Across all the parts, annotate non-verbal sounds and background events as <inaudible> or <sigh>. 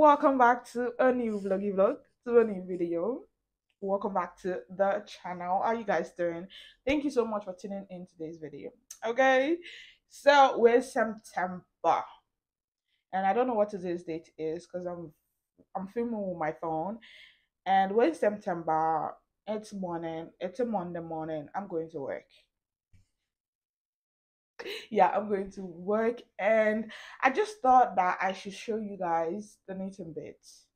welcome back to a new vloggy vlog to a new video. Welcome back to the channel. How are you guys doing? Thank you so much for tuning in today's video. Okay so we're september and i don't know what today's date is because i'm i'm filming with my phone and we're september. It's morning. It's a monday morning. I'm going to work yeah i'm going to work and i just thought that i should show you guys the knitting bits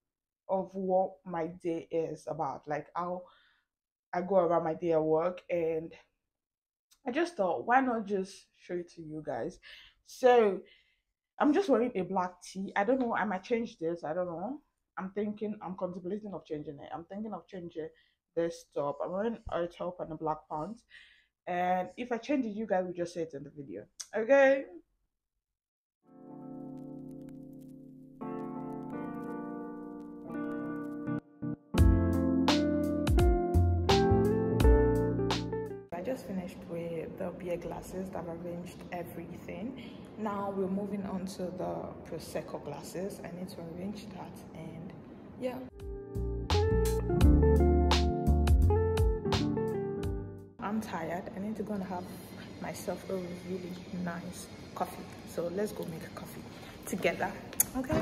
of what my day is about like how i go around my day at work and i just thought why not just show it to you guys? So i'm just wearing a black tee. I don't know i might change this i don't know. I'm thinking i'm contemplating of changing it. I'm thinking of changing this top. I'm wearing a top and a black pants and if i change it you guys will just see it in the video okay I just finished with the beer glasses that I've arranged everything. Now we're moving on to the Prosecco glasses. I need to arrange that and yeah. Tired. I need to go and have myself a really nice coffee. So let's go make a coffee together. Okay.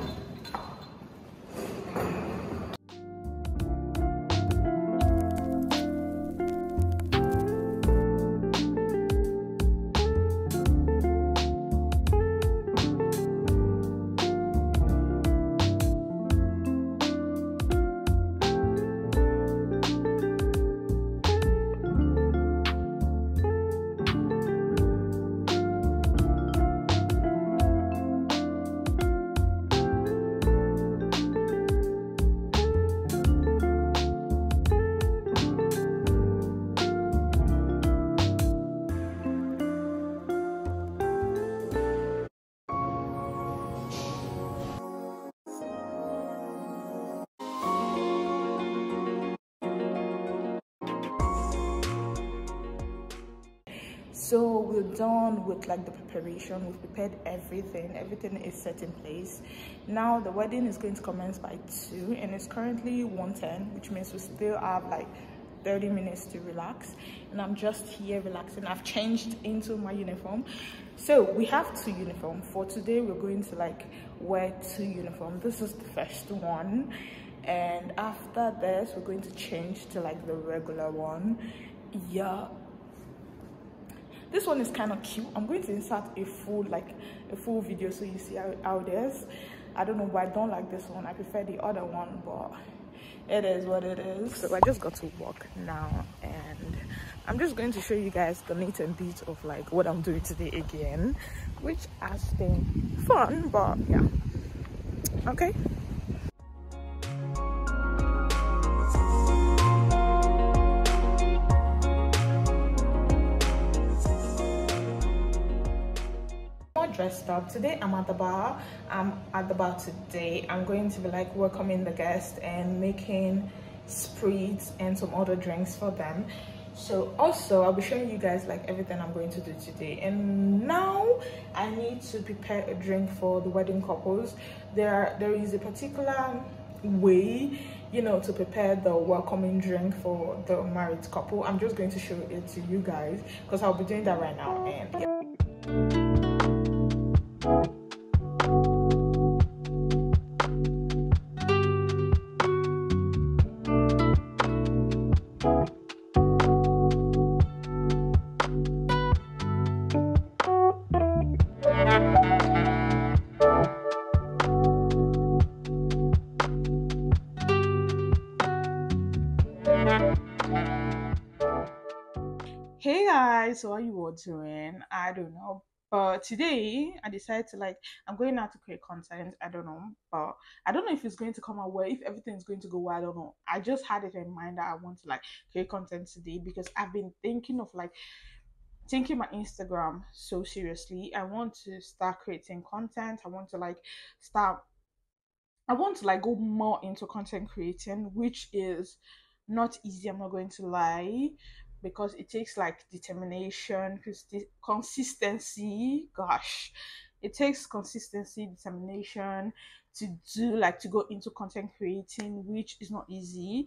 So we're done with like the preparation. We've prepared everything. Everything is set in place. Now the wedding is going to commence by 2 and it's currently 110 which means we still have like 30 minutes to relax. And i'm just here relaxing. I've changed into my uniform. So we have two uniform for today we're going to like wear two uniform this is the first one. And after this we're going to change to like the regular one. Yeah this one is kind of cute. I'm going to insert a full like a full video so you see how, how it is. I don't know why i don't like this one. I prefer the other one but it is what it is. So i just got to work now and i'm just going to show you guys the meat and beat of like what i'm doing today again which has been fun but yeah. Okay dressed up today. I'm at the bar. I'm at the bar today. I'm going to be like welcoming the guests and making spreads and some other drinks for them. So also i'll be showing you guys like everything i'm going to do today. And now i need to prepare a drink for the wedding couples. There there is a particular way you know to prepare the welcoming drink for the married couple. I'm just going to show it to you guys because i'll be doing that right now. And yeah. Hey guys so are you all doing? I don't know but today i decided to like i'm going out to create content i don't know but i don't know if it's going to come out well if everything's going to go well i don't know. I just had it in mind that i want to like create content today because i've been thinking of like taking my instagram so seriously. I want to start creating content i want to like start i want to like go more into content creating which is not easy i'm not going to lie because it takes like determination consistency gosh. It takes consistency determination to do like to go into content creating which is not easy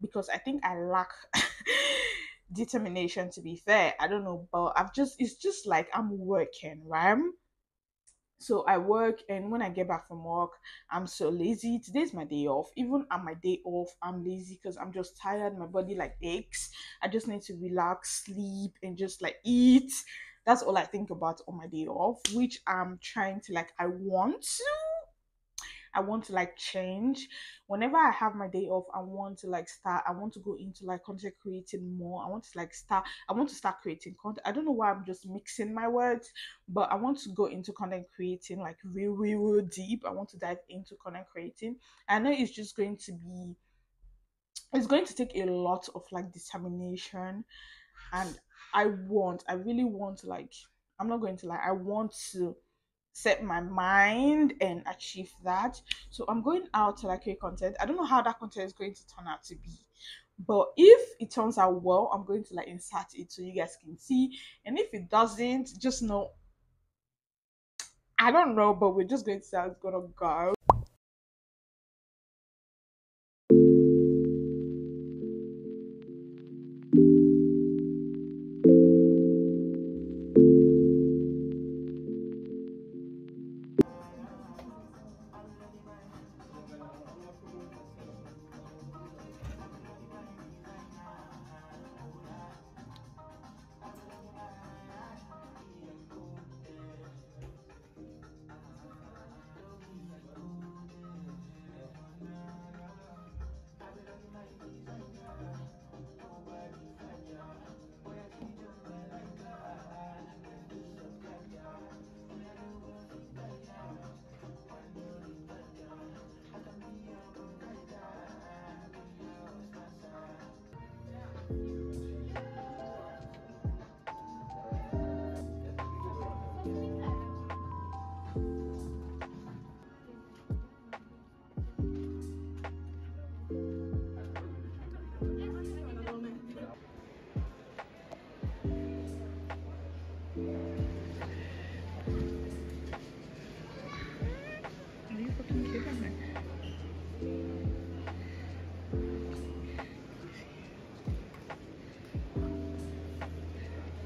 because i think i lack <laughs> determination to be fair. I don't know but i've just it's just like i'm working right so I work, and when I get back from work, I'm so lazy. Today's my day off. Even on my day off, I'm lazy because I'm just tired. My body like aches. I just need to relax, sleep, and just like eat. That's all I think about on my day off, which I'm trying to like, I want to I want to like change. Whenever I have my day off, I want to like start. I want to go into like content creating more. I want to like start. I want to start creating content. I don't know why I'm just mixing my words, but I want to go into content creating like real, real, real deep. I want to dive into content creating. I know it's just going to be. It's going to take a lot of like determination, and I want. I really want to like. I'm not going to like. I want to set my mind and achieve that. So I'm going out to like create content. I don't know how that content is going to turn out to be. But if it turns out well, I'm going to like insert it so you guys can see. And if it doesn't, just know I don't know, but we're just going to see how it's gonna go.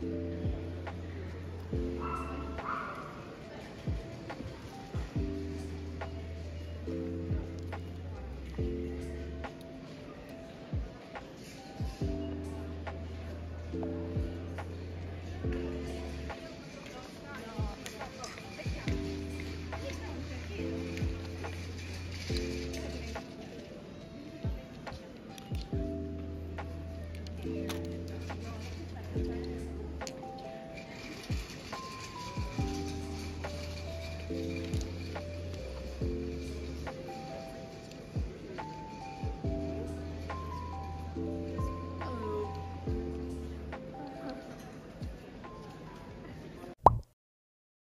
Mm-hmm.